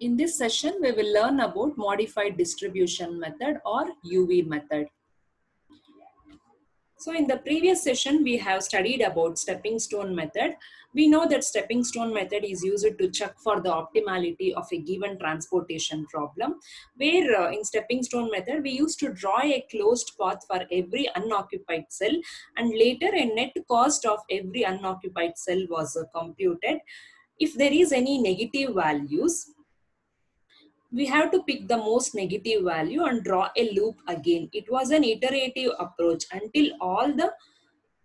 In this session, we will learn about modified distribution method or UV method. So in the previous session, we have studied about stepping stone method. We know that stepping stone method is used to check for the optimality of a given transportation problem. Where uh, in stepping stone method, we used to draw a closed path for every unoccupied cell and later a net cost of every unoccupied cell was computed. If there is any negative values, we have to pick the most negative value and draw a loop again. It was an iterative approach until all the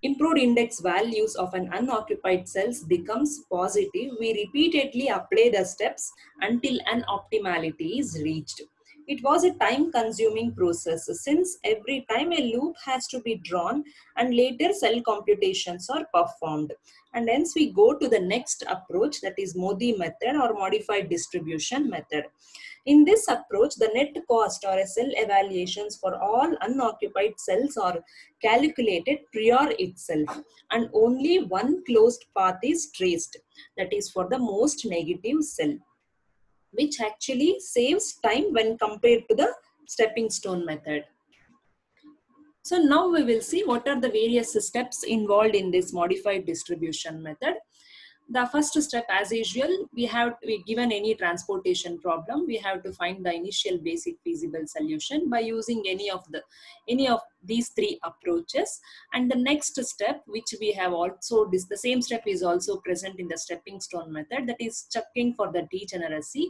improved index values of an unoccupied cells becomes positive. We repeatedly apply the steps until an optimality is reached. It was a time consuming process since every time a loop has to be drawn and later cell computations are performed. And hence we go to the next approach that is Modi method or modified distribution method. In this approach, the net cost or cell evaluations for all unoccupied cells are calculated prior itself and only one closed path is traced that is for the most negative cell which actually saves time when compared to the stepping stone method. So now we will see what are the various steps involved in this modified distribution method. The first step as usual, we have we given any transportation problem, we have to find the initial basic feasible solution by using any of the any of these three approaches. And the next step, which we have also, this the same step is also present in the stepping stone method that is checking for the degeneracy.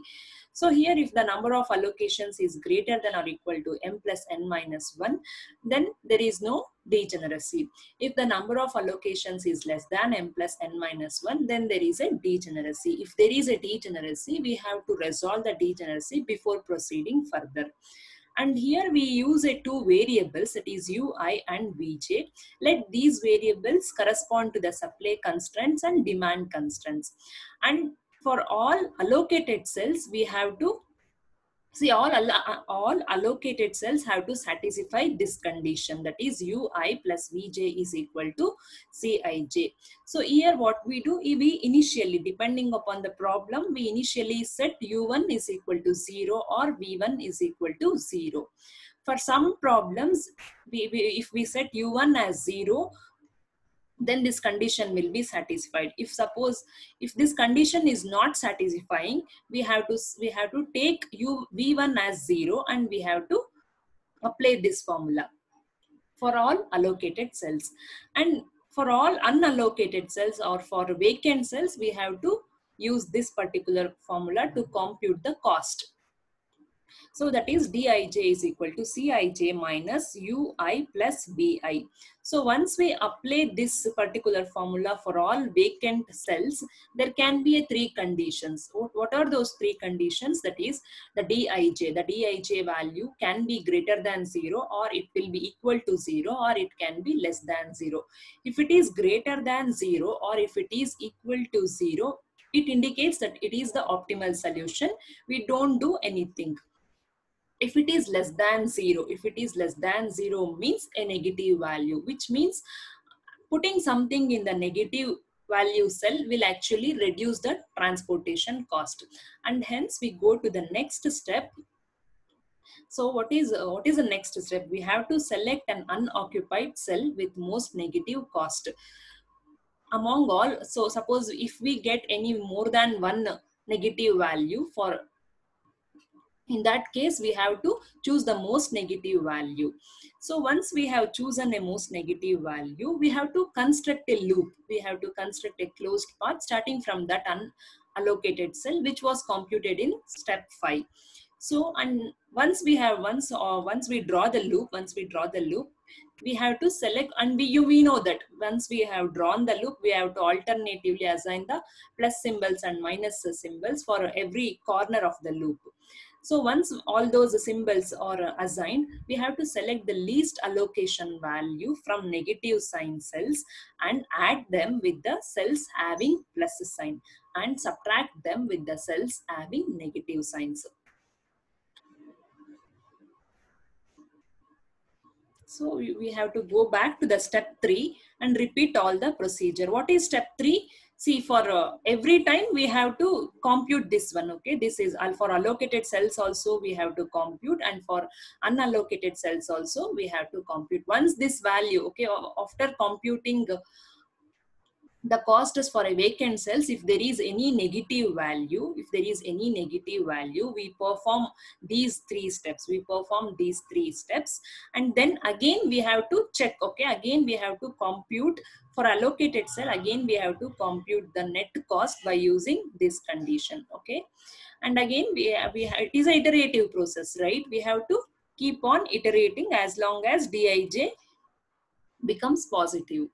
So here if the number of allocations is greater than or equal to m plus n minus 1, then there is no degeneracy. If the number of allocations is less than m plus n minus 1, then there is a degeneracy. If there is a degeneracy, we have to resolve the degeneracy before proceeding further. And here we use a two variables that is ui and vj. Let these variables correspond to the supply constraints and demand constraints. And for all allocated cells, we have to see all, all allocated cells have to satisfy this condition that is ui plus vj is equal to cij. So here what we do, we initially depending upon the problem, we initially set u1 is equal to 0 or v1 is equal to 0. For some problems, we, we, if we set u1 as 0, then this condition will be satisfied. If suppose if this condition is not satisfying we have to we have to take u v1 as 0 and we have to apply this formula for all allocated cells. And for all unallocated cells or for vacant cells we have to use this particular formula to compute the cost so that is Dij is equal to Cij minus Ui plus bi. So once we apply this particular formula for all vacant cells, there can be a three conditions. What are those three conditions? That is the Dij, the Dij value can be greater than zero or it will be equal to zero or it can be less than zero. If it is greater than zero or if it is equal to zero, it indicates that it is the optimal solution. We don't do anything if it is less than zero if it is less than zero means a negative value which means putting something in the negative value cell will actually reduce the transportation cost. And hence we go to the next step. So what is what is the next step? We have to select an unoccupied cell with most negative cost. Among all so suppose if we get any more than one negative value for in that case we have to choose the most negative value. So once we have chosen a most negative value we have to construct a loop. We have to construct a closed path starting from that unallocated cell which was computed in step 5 so and once we have once or uh, once we draw the loop once we draw the loop we have to select and we you we know that once we have drawn the loop we have to alternatively assign the plus symbols and minus symbols for every corner of the loop so once all those symbols are assigned, we have to select the least allocation value from negative sign cells and add them with the cells having plus sign and subtract them with the cells having negative signs. So we have to go back to the step three and repeat all the procedure. What is step three? see for uh, every time we have to compute this one okay this is all for allocated cells also we have to compute and for unallocated cells also we have to compute once this value okay after computing the cost is for a vacant cells. If there is any negative value if there is any negative value we perform these three steps. We perform these three steps. And then again we have to check okay? Again we have to compute for allocated cell. Again we have to compute the net cost by using this condition okay? And again we have, we have, it is a iterative process right? We have to keep on iterating as long as dij becomes positive